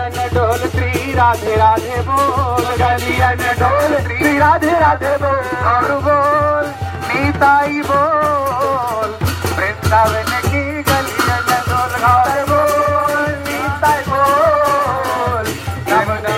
गलियन डोल श्री राधे राधे बोल गलियन डोल श्री राधे राधे बोल और बोल नीताई बोल वृंदावन की गलियन डोल और बोल नीताई बोल यमुना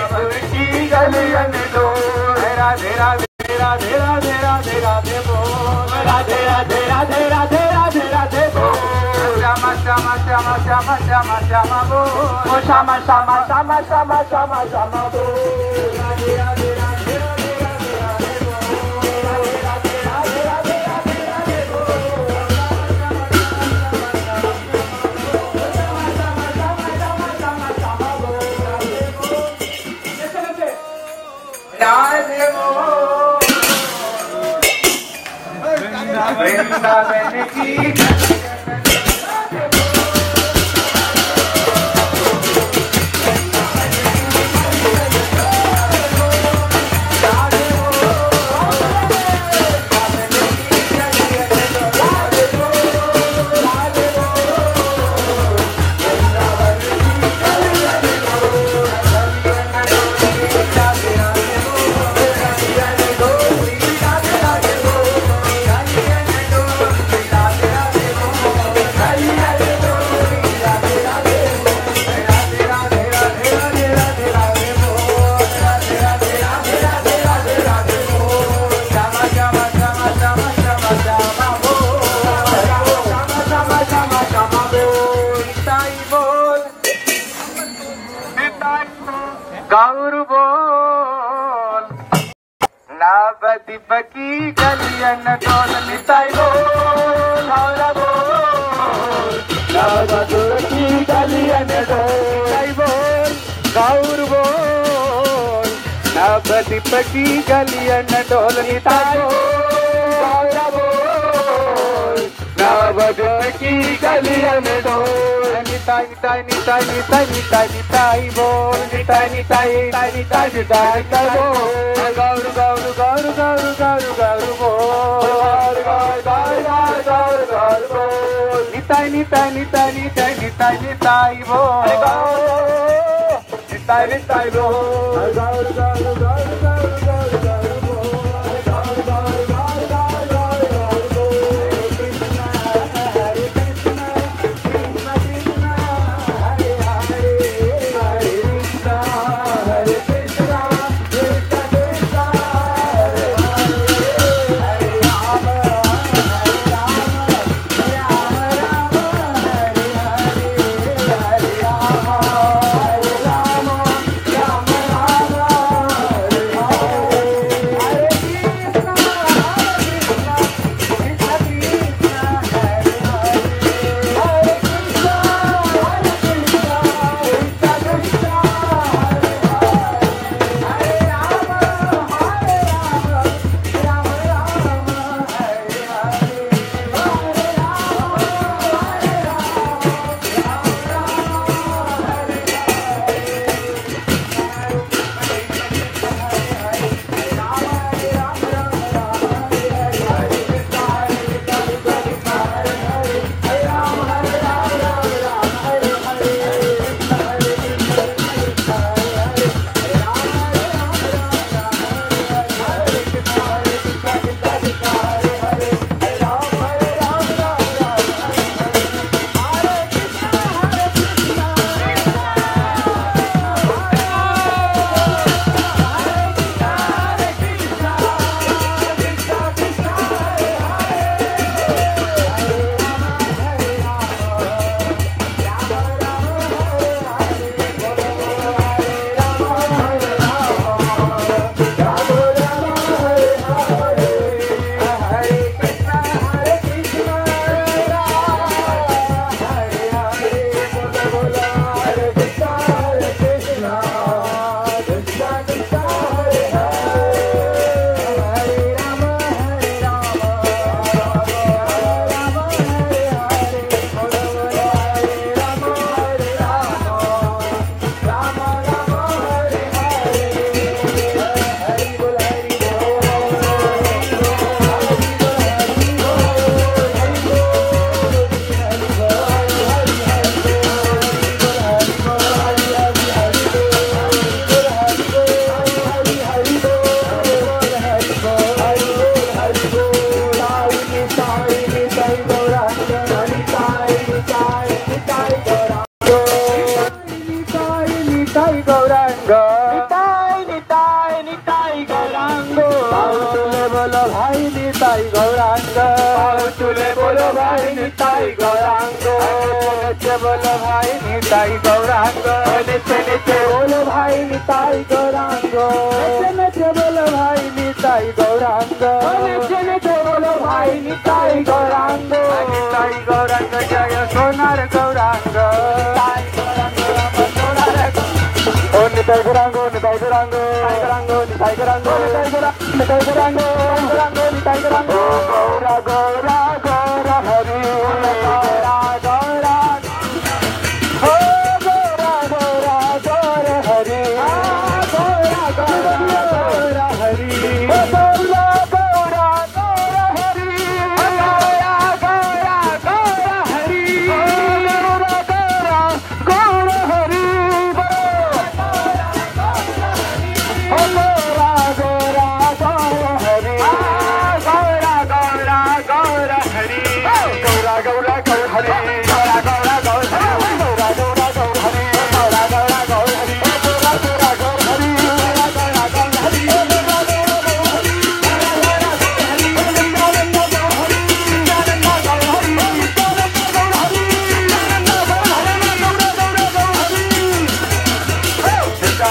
की गलियन डोल राधे राधे राधे राधे राधे राधे बोल राधे राधे राधे राधे राधे राधे बोल श्यामा श्यामा श्यामा श्यामा श्यामा श्यामा बोल ओ श्यामा श्यामा श्यामा श्यामा श्यामा श्यामा राधे राधे राधे बकी गलियन डोल निताई बोल? गौर बोल। नाबदी बकी गलियन डोल निताई बोल। गौर बोल। नाबदी बकी गलियन time, time, time, time, time, time, ball. Time, time, time, time, time, time, ball. Gauru, gauru, gauru, gauru, gauru, gauru, ball. Gauru, gauru, gauru, gauru, gauru, ball. Tiny, tiny, tiny, tiny, tiny, tiny, ball. Gauru, tiny, tiny, ball. Gauru, gauru, gauru, gauru, gauru, gauru. Nitai Gauranga নেচে নেচে বলো ভাই নিতাই গৌরাঙ্গ নেচে নেচে বলো ভাই নিতাই গৌরাঙ্গ নেচে নেচে বলো ভাই নিতাই গৌরাঙ্গ নিতাই গৌরাঙ্গ জয় সোনার গৌরাঙ্গ নিতাই গৌরাঙ্গ আমার সোনার ও নিতাই গৌরাঙ্গ নিতাই গৌরাঙ্গ নিতাই গৌরাঙ্গ নিতাই গৌরাঙ্গ নিতাই গৌরাঙ্গ নিতাই গৌরাঙ্গ গৌরাঙ্গ নিতাই গৌরাঙ্গ গৌরা গৌরা গৌরা হরি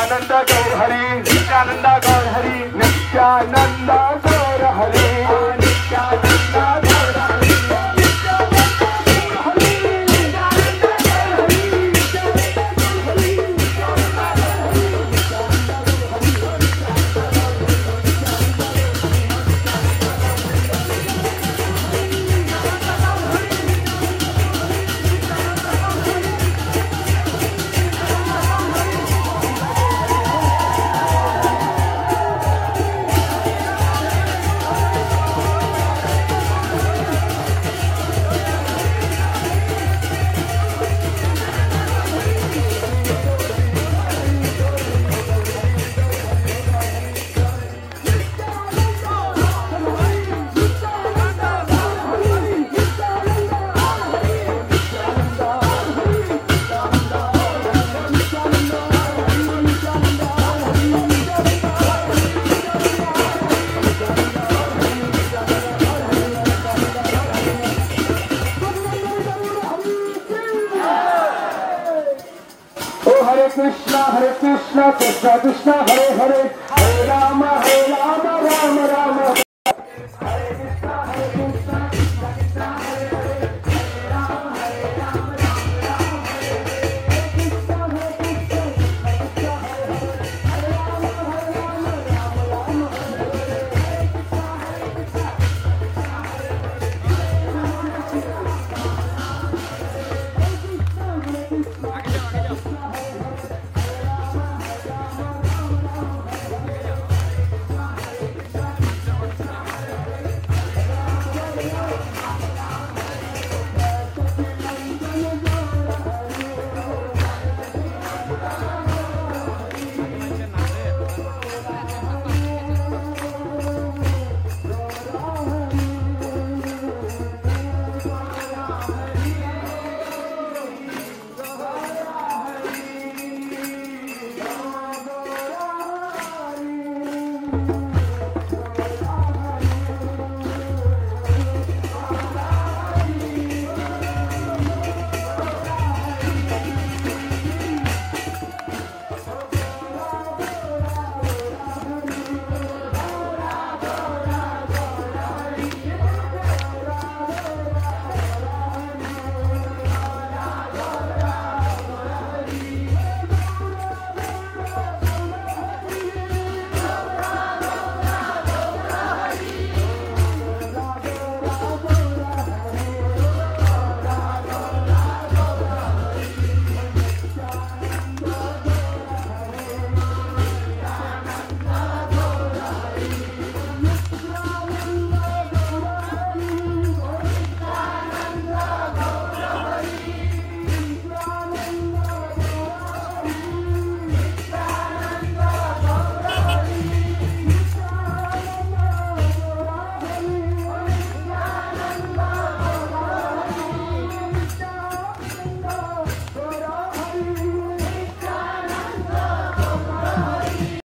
नित्यानंद गौर हरि नित्यानंद गौर हरि नित्यानंद गौर हरि।